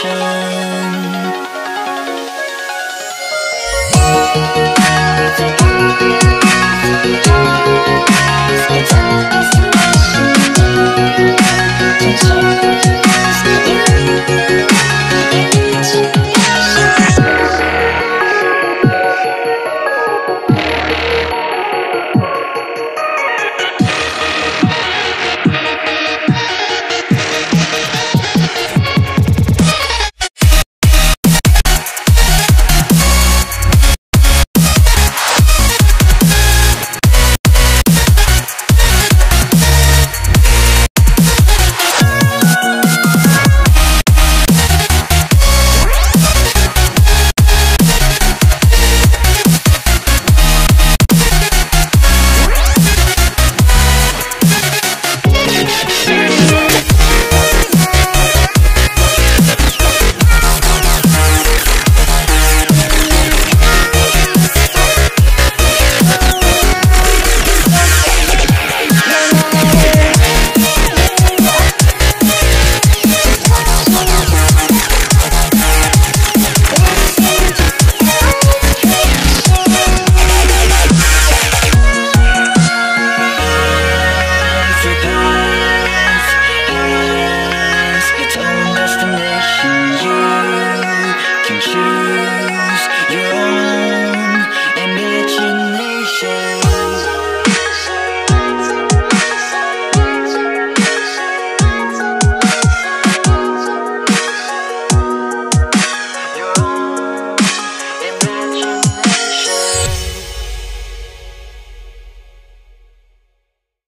Creation